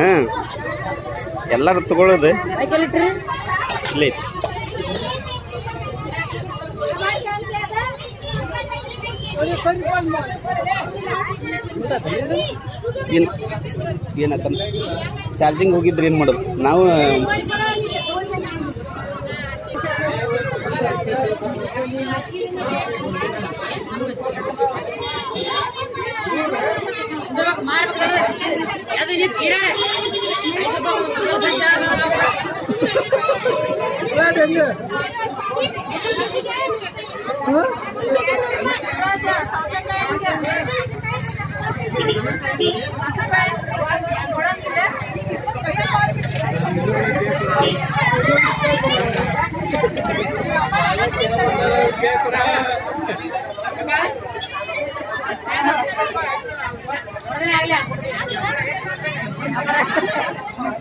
ಹ್ಮ್. ಎಲ್ಲಾರು ತಗೊಳ್ಳೋದು. ಇಲ್ಲಿ ಚಾರ್ಜಿಂಗ್ ಹೋಗಿದ್ರೆ ಏನು ಮಾಡೋದು? ನಾವು ini tirar. Terus aja apa? Ada dia. Hah? Orden, Aguilar. Ya?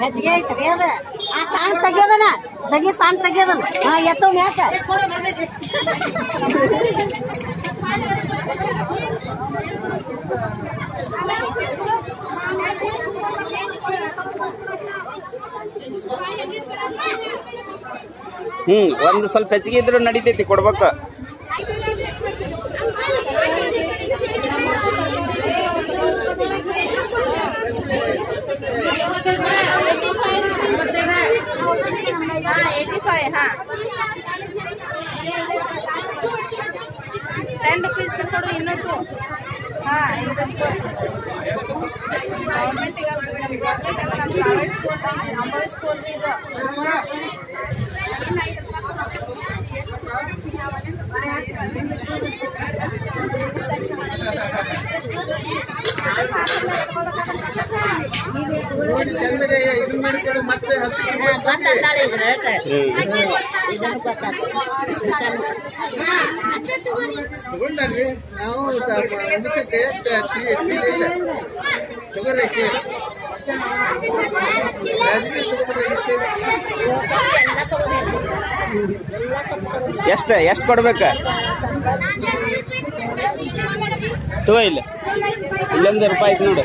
ಹೆಚ್ಚಿಗೆ ತೆಗಿಯೋದ ಆ ಸಾಣ್ ತೆಗಿಯೋದನ? ತೆಗಿ ಸಾಣ್ ತೆಗಿಯೋದನ ಹಾ ಎತ್ತವ್ ಮ್ಯಾಕ ಹ್ಮ್ ಒಂದು ಸ್ವಲ್ಪ ಹೆಚ್ಚಿಗೆ ಇದ್ರು ನಡಿತೈತಿ ಕೊಡ್ಬೇಕು. తిన్నట్టు గవర్నమెంట్ గవర్నమెంట్ ప్రైవేట్ స్కూల్ అమ్మాయి స్కూల్ మీద ಇದು ಚಂದಗೆ ಇದನ್ನ ಮಾಡಿಕೊಂಡು ಮತ್ತೆ ಹತ್ತು ತಗೊಂಡ್ರಿ ನಾವು ನಿಮಿಷಕ್ಕೆ ತಗೋರಿ ಅಷ್ಟೇ ರಾಜಕೀಯ ತಗೊಂಡ್ರೆ ಎಷ್ಟ ಎಷ್ಟ್ ಕೊಡ್ಬೇಕ? ತಗೋ ಇಲ್ಲ. ಇಲ್ಲೊಂದು ರೂಪಾಯಿ ಐತಿ ನೋಡು.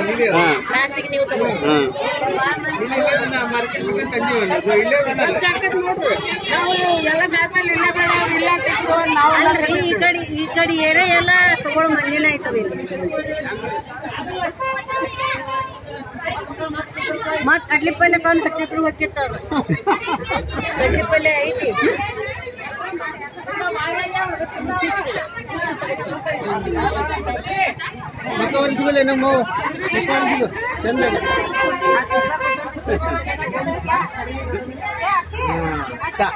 ಅದನ್ನಲ್ಲ. ಅಲ್ರಿ ಈ ಕಡೆ ಈ ಕಡೆ ಏರೇ ಎಲ್ಲ ತಗೊಳ್ಳೋ ಮಂದಿನ ಆಯ್ತದ ಮತ್ ಕಡ್ಲಿ ಪಲ್ಯ ತಂದು ಹಚ್ಚಿದ್ರು ಹೋಗಿರ್ತಾರ ಕಡ್ಲಿ ಪಲ್ಯ ಐತಿ. ಮತ್ತೆ ಒರೆಸಿಗಲ್ಲ ನಮ್ಮ ಅವ್ವ. ಮತ್ತೆ ಒರೆಸಿಗು ಚಂದಗೆ ಹಾ, ಸಾ.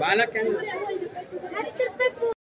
ಬಾಲಕ